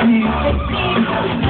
Yeah.